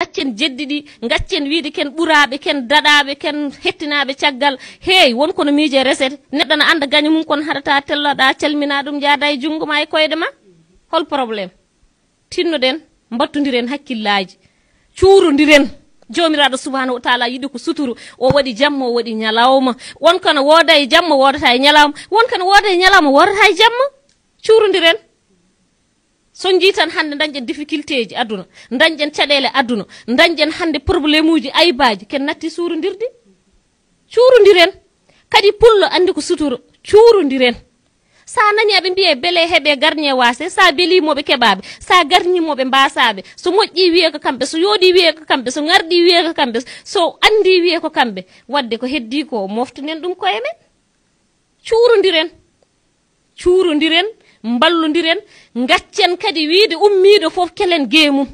gaccen jeddiɗi gaccen wiide ken ɓuraɓe ken daɗaɓe ken hettinaɓe caggal. Hey wonko no miije resete neɗɗo no anda gaño mum kono haɗata telloɗa calmina ɗum jaada e junngo ma e koyɗe ma hol probléme tinnoɗen mbattodiren hakkillaji cuurodiren jomiraɗo subahanahu wa taala yiɗi ko suturu. O waɗi jamma o waɗi ñalawma wonkano wooda e jamma wodata e ñalawma wonkano wooda e ñalawma wodata e jamma? Cuurodiren so jiitan hannde dañƴen difficulté ji aduna dañƴen caɗele aduna dañƴen hannde probléme uji aybaji ken natti suurodirde cuurodiren kadi pullo anndi ko sutoro cuurodiren sa nani aɓe mbiye beele heɓe garnie wase sa belimoɓe keɓaɓe sa garnimoɓe mbasaɓe so moƴƴi wiye ko kamɓe so yooɗi wiye ko kamɓe so garɗi wiye ko kamɓe so andi wiye ko kamɓe wadde ko heddi ko moftanen ɗum koye men? Cuurodiren cuurodiren mballodiren gaccen kadi wiide ummiiɗo fof kelen geemum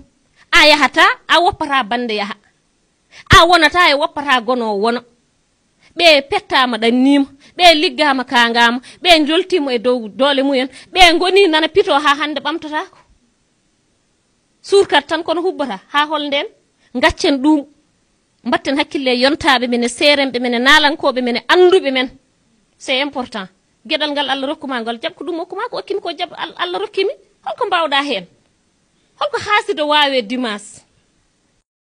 a yahata a woppata bande yaha. A wonata e woppata gonowo wona ɓe pettama ɗannima ɓe liggama kangama ɓe joltima e dow doole mumen ɓe goni nana pito ha hande ɓamtatako surkat tan kono hubbata ha holnden gaccen ɗum mbatten hakkille yontaɓe men e serenɓe men e nalankoɓe men e anduɓe men. C'est important. gueɗal ngal allah rokkuma ngal jaab ko ɗum hokkuma ko hokkimi ko jaab allah rokkimi? Holko mbawɗa hen. Holko haasido wawe dimanche